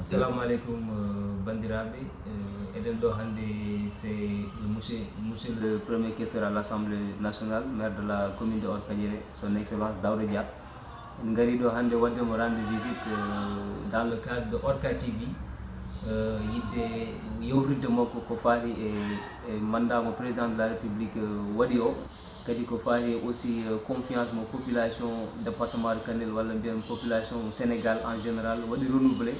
assalamu aleykum bandiraɓe eɗen ɗo hannde c'est monsieur monsieur le premier questeur à l' assemblée nationale maire de la commune de orkadiére son excellence dawde dia en gari ɗo hannde waddemo rendre visite dans le cadre de orca tv yidde yewtidde makko ko faati e mandat mo président de la république waɗi o kadi ko faati aussi confiance mo population département de kanel walla mbiyen population sénégal en général waɗi renouvelé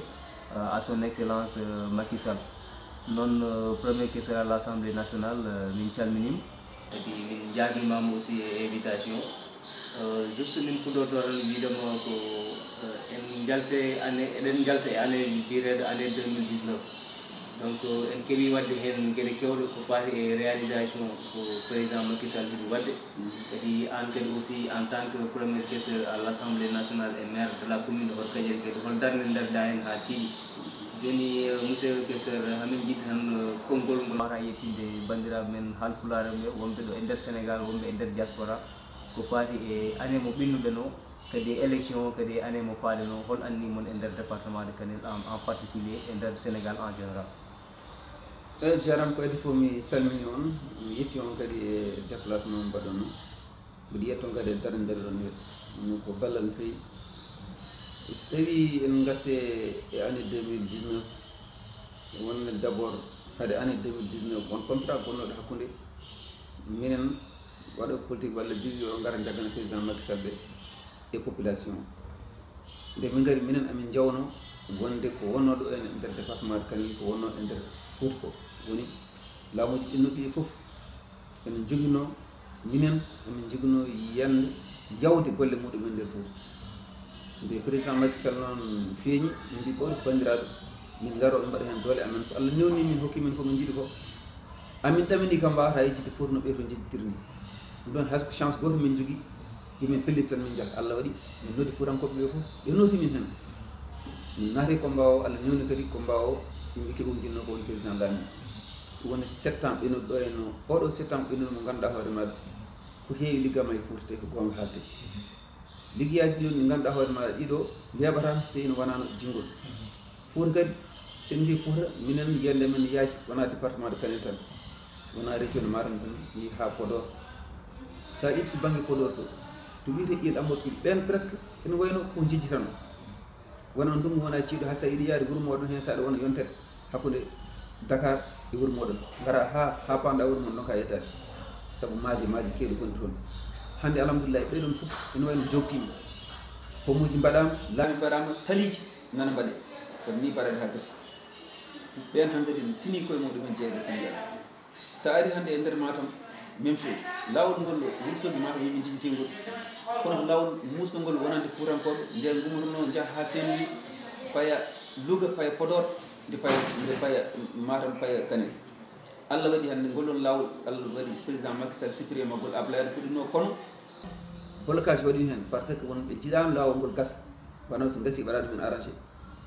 à son excellence Macky Sall. Noon premier questeur à l' assemblée nationale min calminima kadi min jaabimama aussi e invitation. Juste min puɗotoran wiidema ko en jalte année eɗen jalta année mbireɗo année 2019 donc en keeɓi wadde hen gueɗe kewɗe ko fati e réalisation ko président Macky Sall hiɗi wadde. Kadi an kadi aussi en tant que premier questeur à l' assemblée nationale et maire de la commune de Orkadiére kadi hol darde darda hen ha tiiɗi. Joni monsieur le questeur hamin jiɗi tan konngol ngol wata yettinde bandiraɓe men haalpulare ɓe wonɓe ɗo e nder sénégal wonɓe e nder diaspora ko fati e année mo ɓinnuɗen o kadi élection kadi e année mo paaɗen o hol anndimon e nder département de kanel en particulier e nder sénégal en général Eh, eyi jarama ko adi fof mi salmini on. Mi yetti on kadi e déplacement mbaɗonno mbiɗa yiyat on kadi e darde nder ɗon e ɗum ko ballal no feewi. So tawi en garte e année 2019 wonne d' abord haade année 2019 won contrat gonnoɗo hakkude minen waɗo politique walla mbiwi o gara jaggana président makisal ɓe e population. Nde min gari minen amin jawno wonde ko wonnoɗo en e nder département de kañum ko wonno e nder fouta ko. woni laamuji ɗinnuɗi e fof. Ene jogino minen ene jogino yande yawde golle muɗumen nder fouta nde président makisal noon feeñi min mbi ɓowde ko bandiraɓe min garo min mbaɗa hen doole amen. So allah newni min hokki min komin jiiɗi ko amin ɗamini kam mbawata yejjide fouta no ɓeyto jejjitirni ɗum ɗon hayso chance goto min jogui yomin pellit tan min jaaha allah waɗi min noddi fuurankoɓe ɓe foof ɓe nooti min hen. Min naati ko mbawa allah newni kadi ko mbawa yimɓe keeɓe jinno ko woni président laamin woni septembre settan ɗo henno oɗo septembre ɓenuɗo mo ganduɗa hoore maɗa ko heewi liggama e furte ko gonga halte liggeyaji ɗiɗo ɗi ganduɗa hoore maɗa ɗiɗo weɓatano so tawi no wonano jinngol fuuta kadi sen mbi fuuta minen yiyande men yaaji wona département de kanel tan wona région de matam tan yeehi ha podor. Sa ƴetti banggue podor to to wiyete il amadou suuɗi ɓen presque ene wayno ko jejjitano wona ndungu wona ceeɗu ha sa iɗi yaade guuro mo hen saɗa wona yontere hakkude dakar. E wuuro moɗon gara ha ha panda wuuro mon ɗon ka yettade saabu maaji maaji keeɗi gonɗi toon hande alhamdulillah ɓeɗon foof ene wayno jogtima homuji mbaɗama laami mbaɗama taliji nana mbaɗe kono ni mbaɗade ha gasi ɓen hande ɗin tini koye muɗumen jeeyde sénégal sa ari hande e nder matam même chose lawol ngol ɗo wursoji matam yimɓe jijitingol kono lawol musnogol wonande fuurankoɓe nden gummotono jaaha ha senwi paya luga paya podor nde paya nde paya matam paya kane. Allah waɗi hannde ngolon lawol allah waɗi président makisal sipiré maggol ablayade fotino kono. Blocage waɗi hen par ce que wonɓe jiɗano lawol ngol gasa. Wano so gasi waɗa ɗumen arrangé.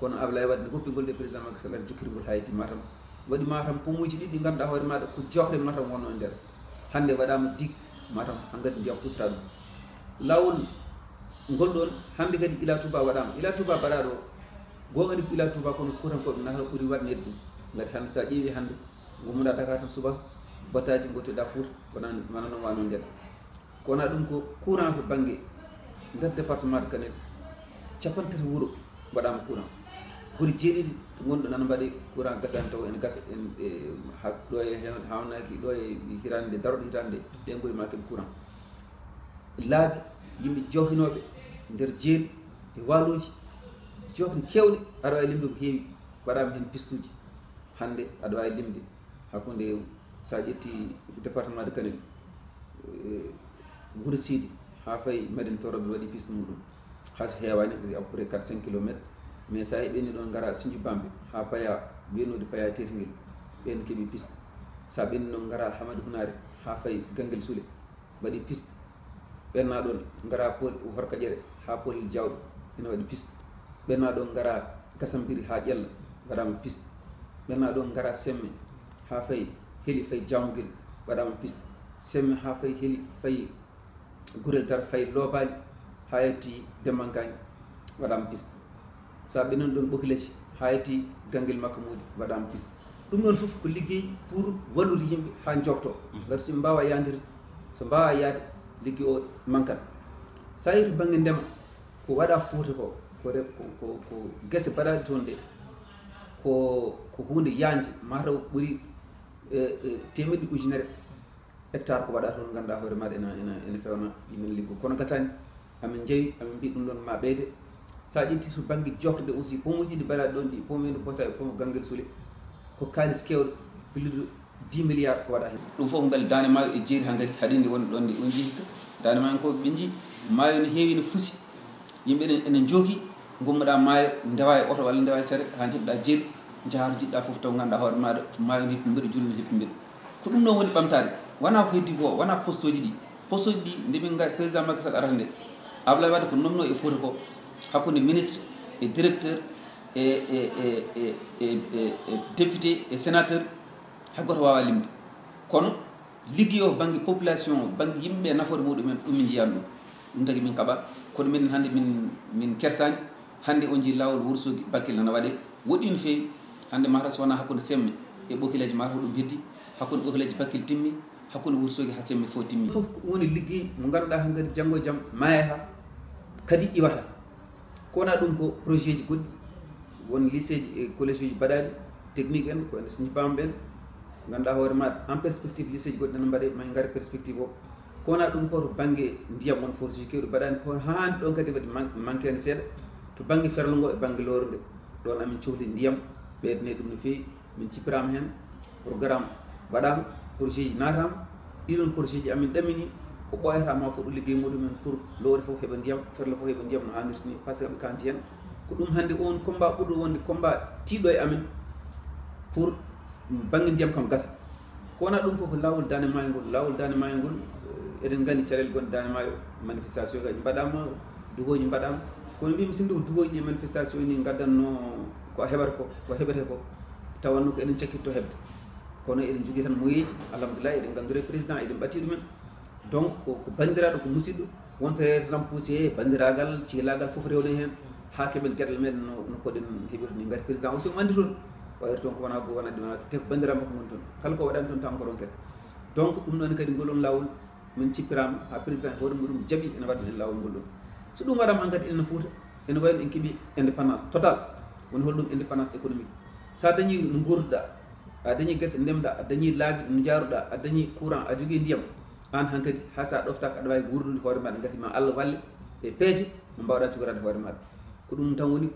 Kono ablaye waɗi nde goppingol nde président makisal aɗa jokkirgol ngol haydi matam. Waɗi matam pomuji ɗiɗi ɗi ganduɗa hoore maɗa ko jofre matam wonno e nder. Hannde waɗama dig matam hankadi ndiyam fusata ɗum. Lawol ngol ɗon hannde kadi ila touba waɗama ila touba mbaɗaɗo gonga ɗi ko ila touba kono fuutankoɓe nata ɓuuri waɗnede ɗum gati hande sa ƴeewi hande gommuɗa dakar tan suba battaji gottoɗa fouta wona wona noon wano nden kowona ɗum ko courant to banggue nder département de kanel capantati wuuro waɗama courant ɓuuri jeeɗiɗi to gonɗo nana mbaɗe courant gasani taw ene gasa en ɗo e hawnaki ɗo e hirande nde daroɗo hirande nde ɗe gori ma keɓe courant laabi yimɓe jawhinoɓe nder jeeri e waloji jofde kewɗe aɗa wawi limde ko heewi mbaɗama hen pistuji hande aɗa wawi limde. Hakkude sa ƴetti département de kanel e, wuuro siidi ha fayi maden toroɓe waɗi piste muɗum. Hayso hewani à peu près 4 5 kilométre mais sa heɓeni ɗon gara sinju bambe ha paya ɓennude paya tetiguel ɓen keeɓi piste. Sa ɓenni noon gara hamadou hunare ha fayi ganguel suule waɗi piste. Ɓenna ɗon gara horka ƴere ha polel jawɗo ene waɗi piste. Ɓenna ɗon gara gasambiri ha ƴella waɗama piste ɓenna ɗon gara semme ha fayi heeli fayi jamguel waɗama piste semme ha fayi heeli fayi gurel tar fayi loobali ha yetti demmankañi waɗama piste sa ɓenon ɗon ɓokileji hayti ganguel makko muɗi waɗama piste ɗum ɗon foof ko liggey pour wallude yimɓe ha jokto gati soɓe mbawa yadirde so mbawa yaade ligguey o mankat sa yeehi to banggue ndema ko waɗa fouta ko ko ko gese mbaɗaɗi toon ɗe ko ko hunde yaanje mataw ɓuuri e, e, temeɗɗi ujunere hectare ko waɗa toon ganduɗa hoore maɗa ena ena ene fewna yimen liggo. Kono gasani amin jeeyi amin mbi ɗum ɗon ma ɓeyde. Sa ƴetti to banggue jokde aussi pomuji ɗi mbaɗaɗi ɗon ɗi pomwende bosa e pomo ganguel suule ko kalis kewɗo billuɗo 10 milliard ko waɗa hen. Ɗum foof beele dande ma e jeeri ha gari haɗinde wonde ɗon ndi on jii hikka dande ma ko ɓe jii maayo ne heewi ne fusi. Yimɓe ene jooki gummoɗa maayo ndewa e oto walla ndewa e sere ha jiɗɗa jeeri jaaru jiɗɗa foof taw ganduɗa hoore maɗa maayo ni pimbiɗa jullude hippimbira ko ɗum noon woni ɓamtare wona ko heddi ko wona poste uji ɗi. Poste uji ɗi nde min gari président makky sall arata nde ablaye wadde ko nomno e foti ko. Hakkude ministre e directeur e e, e, e e député e sénateur hay goto wawa limde. Kono ligguey o banggue population o banggue yimɓeɓe nafoore muɗumen ɗum min jiyan ɗum. Ɗum tagui min kaɓa. Kono minen hannde min min kersani. hannde on ji laawol wursugi bakkille nana waɗe woɗɗi no feewi hannde mataw sowona hakkunde semme e ɓokileji mataw ɗum heddi hakkunde ɓokileji bakkille timmi hakkunde wursugi ha semme fof timmi. Fof woni liggey mo ngannduɗa han kadi janngo e jaam mayata kadi iwata kowona ɗum ko projet ji goɗɗi won lycée ji e collège uji mbaɗaɗi technique en ko ene ns ñibam ɓen ganduɗa hoore maɗa en perspective lycée ji goɗɗi ene mbaɗe ma gaari perspective o. Kowona ɗum ko to banggue ndiyam won force kewɗi mbaɗani ko hande ɗon kadi waɗi manquene seeɗa. to banggue ferlo ngo e banggue lowru nde ɗon amin cohli ndiyam ɓeydane ɗum no fewi min cippirama hen programme waɗama projet ji natama ɗiɗon projet ji amin ɗamini ko ɓoyatama fo ɗo ligguey muɗumen pour lowre foof heeɓa ndiyam ferlo foof heeɓa ndiyam no hannirta ni. Par ce que ɓe kanti hen. Ko ɗum hannde on combat ɓuurɗo wonde combat tiiɗo e amen pour banggue ndiyam kam gasa. Ko wona ɗum koko lawol dane maayo ngol lawol dane maayo ngol eh, eɗen gandi caɗele gonɗe dane maayo manifestation kaji mbaɗama dugoji mbaɗama kono mbimi sinno ko dugoji ɗi manifestation ni gaddanno ko heɓata ko ko heɓete ko tawanno ko eɗen cakkitto heɓde kono eɗen jogui tan moyeji alhamdulillah eɗen gandure président eɗen ɓatti ɗumen donc ko bandiraɗo ko musidɗo wonto rewta tan poussé bandiragal cihlagal foof rewne hen ha keɓen gueɗal meɗen no poɗen heɓirde ni gati président aussi omo andi toon wayre toon ko wona go wona ɗum te ko bandiraɓe makko goni toon kala ko waɗani toon taw ko ɗon donc ɗum ɗon kadi ngolon lawol min cippirama ha président hoore muɗum jaaɓi ene waɗa en lawol ngol ɗon so ɗum waɗama han kadi enen fouta ene wayno en keeɓi indépendance total woni holɗum indépendance économique. Sa dañi no gurduɗa a dañi guese ndemɗa a dañi laabi no jaruɗa a dañi courant a jogui ndiyam an hankkadi ha sa ɗoftaka aɗa wawi wurdude hoore maɗa gati ma allah walle e peeje mo mbawɗa jogorade hoore maɗa ko ɗum tan woni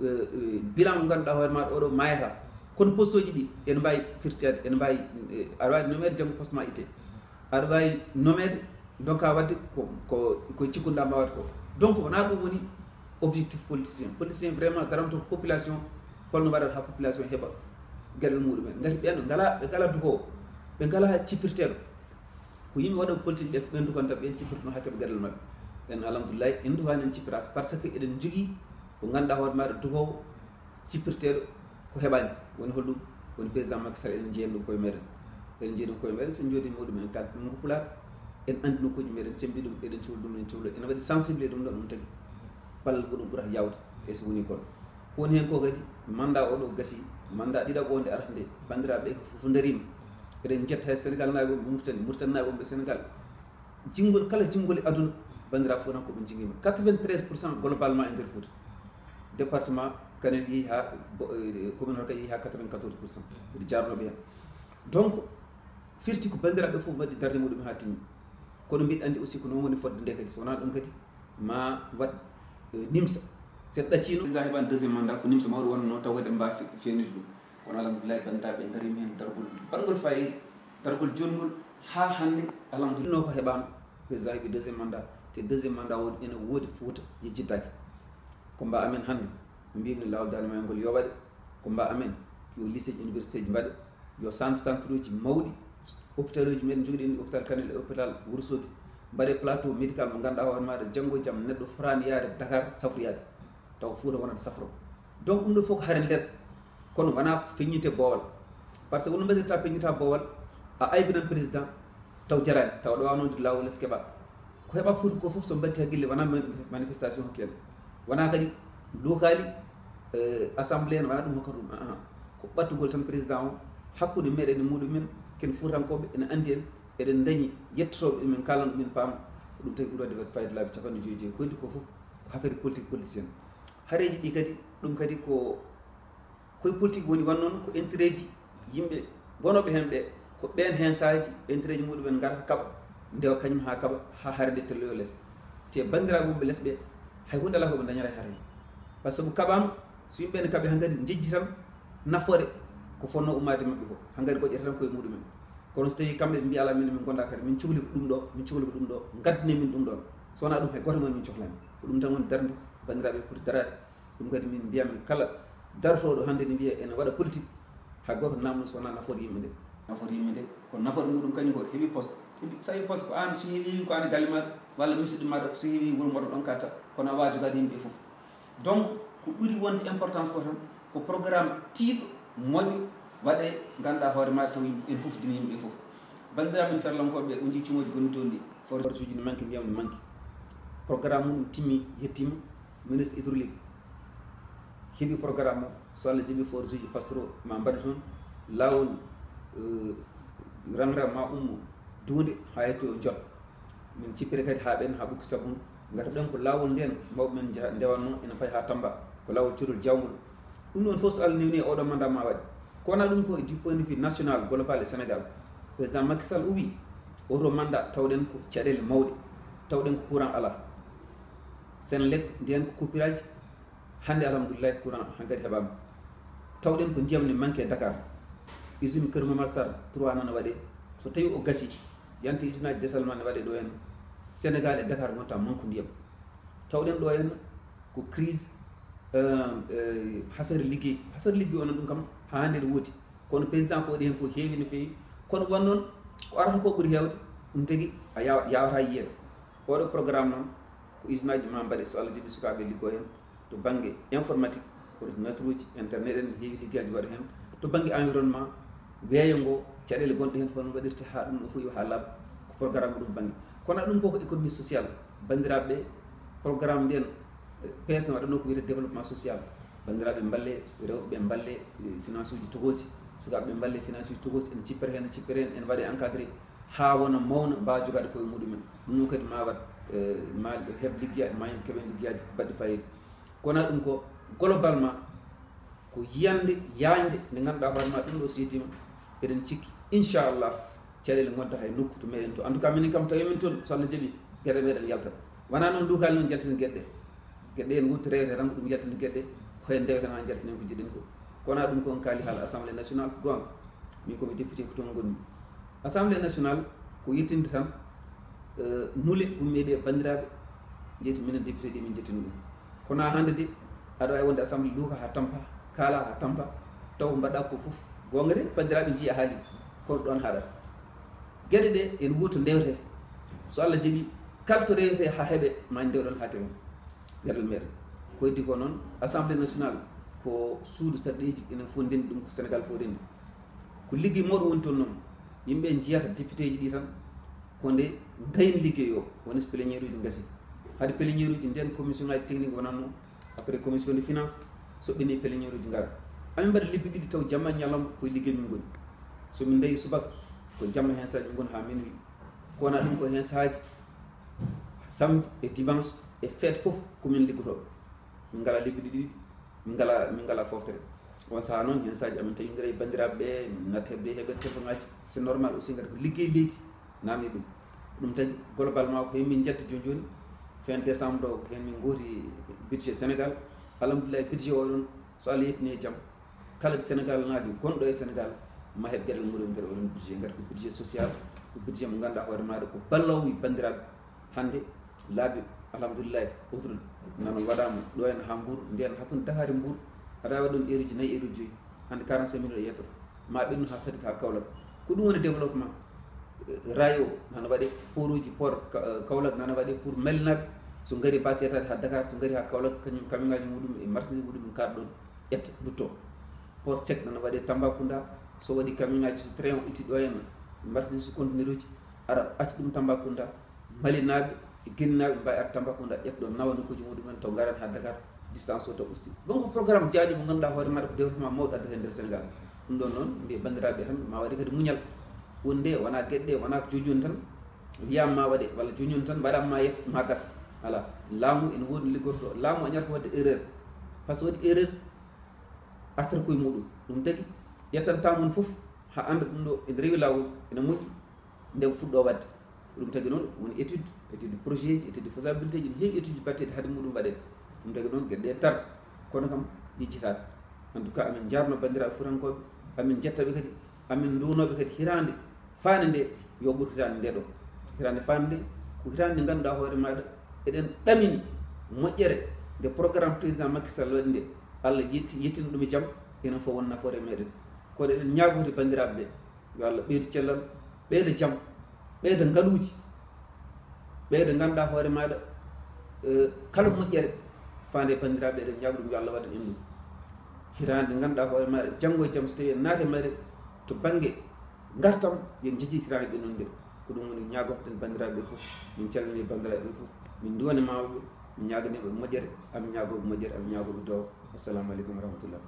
e, e, bilan mo ganduɗa hoore maɗa oɗo mayata kono poste uji ɗi ene mbawi firtede ene mbawi e, aɗa wawi nomede janggo poste ma itte aɗa wawi nomede donka wadde ko ko ko cikkunoɗa mbawat ko. donc wona ɗum woni objectif politicien. Politicien vraiment daramto ko population holno mbaɗata ha population heeɓa gueɗel muɗumen gati ɓen ngala ɓe ngala dugowo ɓe ngala cipirteɗo ko yimɓe waɗa politique ɓe ɓen dukanta ɓen cipirtono ha keɓa gueɗel mabɓe ɓen alhamdoulillahi en duhani en cippiraka par ce que eɗen jogui ko ganduɗa hoore maɗa dugowo cippirteɗo ko heɓani woni holɗum woni président makisal eɗen jeeyi ɗum koye meɗen. Eɗen jeeyi ɗum koye meɗen sen joodi muɗumen kalɗum populare en anndi nokkuji meɗen sembi ɗum eɗen cohli ɗum en cohli ene waɗi sensible ɗum ɗo ɗum tagi. Ballal goɗum ɓurata yawde e so woni kono. Ko woni heen ko kadi manda oɗo gasi manda ɗiɗaɓo nde arata nde banndiraaɓe ɓe fof darima eɗen jetta hay e sénégal naaɓe ɓe murtani murtani naaɓe ɓe sénégal. Jinngol kala jinngol e aduna banndiraa fof tan ko ɓe jingima 93 pourcent globalement e ndeer fouta. Département kanel yehi ha e, e, commune horka yehi ha 94 pourcent ɓeɗe jarnoɓe heen donc firti ko banndiraaɓe fof waɗi darde muɗum ha timmi. kono mbiɗa anndi aussi ko noon woni fodde nde kadi so wonaa ɗum kadi ma waɗ e, nimsa. Seɗa ɗaccino sa heɓani deuxiéme mandat ko nimsa mawɗo wonno taw kadi ɓe mbawi fewnide ɗum. Kono alhamdoulillahi banndaɓe ngarimi heen dargol ɓalgol fayiri dargol jolngol haa hannde alhamdulillah no ko heɓama président heɓi deuxiéme mandat te deuxiéme mandat woni ene woodi fouta yejjittake ko mba amen hannde no mbimni lawol dande mayol e ngol yoɓaɗe ko mba amen yo lycée ji université ji mbaɗe yo centre centre uji mawɗi hôpital uji men joguiɗen hôpital kanel e hôpital wourossogui mbaɗe plateau médical mo ganduɗa hoore maɗa janggo e jaam neɗɗo frani yaade dakar safroyade taw ko fuuta wonata safro. Donc ɗum ɗo fof ko hare nder. Kono wona feññinte boowal. Par ce que wono mbaɗirta peññita boowal a aybinan président taw jarani taw ɗo wawnode lawol es keeɓa ko heeɓa foti ko foof so mbatti haqqille wona manifestation hokki eh, en wona kadi lokali assemblé en wona ɗum hokkata ɗum aa ko ɓattugol tan président o hakkude meɗen e muɗumen ken fuutankoɓe ene andi en eɗen dañi yettotoɓe emin kalan ɗumen paama. Ko ɗum tagi ɓuuri wadde fayde laabi capanɗe joyi joyi ko yiɗi ko foof ko affaire politique politicien hareji ɗi kadi ɗum kadi ko koye politique woni wan noon ko intérêt ji yimɓe gonoɓe hen ɓe ko ɓen hen sahaji intérêt ji muɗumen gara kaɓa ndewa kañum ha kaɓa ha hare nde telloyo e less te bandiraɓe wonɓe less ɓe hay hunde ala koɓe dañata hare hen par ce que mo kaɓama so yimɓe ne kaɓe han jejji tan nafoore ko fonno ummade maɓɓe ko hankkadi ko tan koye muɗumen kono so tawi kamɓe ɓe mbiya ala min min gonda kadi min cohli ko ɗum ɗo min cohli ko ɗum ɗo gaddine min ɗum ɗon. So wona ɗum hay goto mon min cohlani. Ko ɗum tan woni darde bandiraɓe poti darade ɗum kadi min mbiyami kala dartoɗo hannde ne mbiya ene waɗa politique. Hay goto namno so wona nafoore yimɓe nde. Nafoore yimɓe nde. Ko nafoore muɗum kañum ko heeɓi poste. Heɓi so heeɓi poste ko an so heewi ko an e galle maɗa walla musidɗo maɗa so heewi wuro mboɗo ɗon katta kono a wawi jogade yimɓe foof donc ko ɓuuri wonde importance ko tan ko programme tiiɗo moƴo waɗe ganduɗa hoore maɗa taw en hufdini yimɓe fof. Bandiraɓe ferlankoɓe o jii cumoji gonni toon ɗi force uji ne manque ndiyam ne manque. Programme mum timmi yettima ministre hydraulique. Heeɓi programme o so allah jaɓi force uji pastor ma mbaɗe toon. Lawol euh, rangra ma ummo duunde ha yetti o e jot. Min cippire kadi ha ɓen ha ɓukki sabun gata ɗen ko lawol nden mawɓe men ndewanno ene payi ha tamba. Ko lawol cuɗol jawgol ɗum ɗon fof so allah newni e oɗo mandat ma waɗi. Kowona ɗum ko du point de vue national global e sénégal président makisall o wi oto mandat tawɗen ko caɗele mawɗe tawɗen ko courant ala. Sen lek ndiyan ko coupiraji hannde alhamdoulillahi courant hankkadi heɓama tawɗen ko ndiyam ne manque e dakar. Usine kër mamar sar trois nana waɗe so tawi o gasi yante usine aji désalement ne waɗe ɗo henna sénégal e dakar gonta manque ndiyam tawɗen ɗo henna ko crise affaire liggey affaire liggey onon ɗum kam ha nden woodi kono président ko waɗi hen ko heewi no feewi. Kono wan noon ko arata ko ɓuuri hewde ɗum tagui a yawata yiyede oɗo programme noon ko usine aji ma mbaɗe so allah jiɓi sukaɓe liggo hen to banggue informatique ordinateur uji internet en heewi liggueyaji waɗa hen to banggue environnement weeyo ngo caɗele gonɗe hen hono waɗirta ha ɗum ɗo fof yo ha laaɓa ko programme ɗum banggue kono ɗum ko ko économie social bandiraɓe ɓe programme nden psn waɗano ko wiyete développement social. bandiraɓe balle rewɓeɓe balle e finance uji togosi. Sukaɓeɓe balle finance uji togosi ene cippere hen ene cippere hen ene waɗe encadré. Ha wona mawna mbawa jogade koye muɗumen. Ɗum noon kadi ma wat e ma heeb liggueyaji ma yimɓe keeɓen liggueyaji baɗɗi fayida. Kono ɗum ko globalement ko yiyande yañde nde ganduɗa hoorema ɗum ɗo so yettima eɗen cikki inchallah caɗele gonta hay nokku to meɗen to. En tout cas minen kam tawi min toon so allah jaaɓi gueɗe meɗen yaltat wona noon duukali noon jaltini gueɗɗe gueɗɗe en wutti rewete tan ko ɗum yaltini gueɗɗe koyen dewte ma jaltinen ko jiɗen ko? Kona ɗum kon kaali haala assemblé national ko gonga eh, e min komi député ko toon gonmi assemblé national ko yettinde tan nule gummeɗe bandiraɓe jeeti minen député ɗi min jettino ɗum. Kono hande de aɗa wawi wonde assemblé luuka ha tampa kaala ha tampa taw mbaɗa ko foof gonga de bandiraɓe jiiya haali kono ɗon haɗata gueɗe ɗe en wuuto ndewte so allah jaaɓi kalto rewte ha heeɓe ma ndewɗon ha tewen gueɗal meɗen ko heddi ko noon assemblé national ko suudu sarɗeji enen fof ndendi ɗum ko sénégal fof ndendi ko ligguey moɗo woni toon noon yimɓe jiyata député ji ɗi tan ko nde gayen ligguey o woni so pléniére uji gasi haade pléniére uji nden commission ngaji technique wonanno après commission de finance soɓɓini pléniére uji ngara amin mbaɗa libbi ɗiɗi taw jamma ñalawma koye ligguey min goni somin dayi subaka ko jamma hen sahaji min goni ha minuit kowona ɗum ko hen sahaji samedi e dimanche e fête foof komin liggotoɓe min ngala liɓiɗi ɗiɗi min ngala min ngala foftere. On saha noon hen saji amin tawidira e bandiraɓe ɓe nat e heɓde heɓe tefoŋaji c' est normal aussi gata ko liggey leydi namdi ɗum. Ɗum tagi globalement ko hen min jetta joni joni fin décembre o hen min gooti budget sénégal. Alhamdoulillahi budget o ɗon so allah yettini e jaam kala sénégal naaji gonɗo e sénégal ma heɓ gueɗel muɗum nder oɗon budget. Gati ko budget social ko budget mo ganduɗa hoore maɗa ko ballawoyi bandiraɓe hande laabi alhamdoulillahi autoroute nano waɗama ɗo hen ha mbour nden hakkude dakar e mbour aɗa wawi ɗon heure uji nayyi heure uji joyyi hande 45 minutes e yettoto ma ɓennu ha fati ha kawlak ko ɗum woni développement ray o nana waɗe port uji port kawlak nana waɗe pour melnaɓe so gaari bas yetade ha dakar so gaari ha kawlak kañum camion ngaji muɗum e marchandise muɗum ɗum kaɗa ɗon ƴetta dutto port sec nana waɗe so waɗi camion ngaji so train o itti ɗo henna marchandise conteneur uji aɗa acca ɗum tambacounda e guinnaɓe mbawi arde tambacounda ƴetta ɗo nawa nokkuji muɗumen taw garan ha dakar distance o to usti donc programme jaaɗi mo ganduɗa hoore maɗa ko développement mawɗo addata e nder sénégal ɗum ɗon noon mbi bandiraɓe tan ma waɗi kadi muñal wonde wona gueɗɗe wona ko jojoni tan wiyama ma waɗe walla jojoni tan mbaɗama yek ma gas voilà laamu ene woodi liggorto laamu a ñata wadde erreur par ce que waɗi erreur artata koye muɗum ɗum tagui yettantamon foof ha anda ɗum ɗo ene rewi lawol ene moƴƴi nde fuɗɗo wadde ɗum tagi noon woni étude étude projet ji étude faisabilité ji ne heewi étude ji batteɗi haade muɗum waɗede. Ɗum tagi noon gueɗe ɗe tarde. Kono kam yejjitaɓe en tout cas amin jarno bandiraɓe furankoɓe amin jettaɓe kadi amin duwnoɓe kadi hirande fande nde yo ɓuur hitande nde ɗo. Hirande fande nde ko hitande nde ganduɗa hoore maɗa eɗen ɗamini moƴƴere nde programme président makisall waɗi nde. Allah yetti yettina ɗum e jaam enen fof won nafoore e meɗen kono eɗen ñagoti bandiraɓe ɓe. Yo allah ɓeydu cellal ɓeyda jaam ɓeyda ngaluuji ɓeyda ngannduɗa hoore maɗa eh, kala moƴƴere fande e bandiraɓe eɗen jagɗum yo allah waɗa en ɗum hirande ngannduɗa hoore maɗa janngo e jaam so tawi en naati e mayre to baŋnge ngartam yen jejitiraani ɓe noon nde ko ɗum woni ñaagotoɗen banndiraaɓe ɓe fof min calmini e banndiraaɓe ɓe fof min duwani mawɓe min ñaaganiɓe moƴƴere amin ñaagoɓe moƴƴere amin ñaagoɓe dow. Assalamu aleykum wa rahmatullah.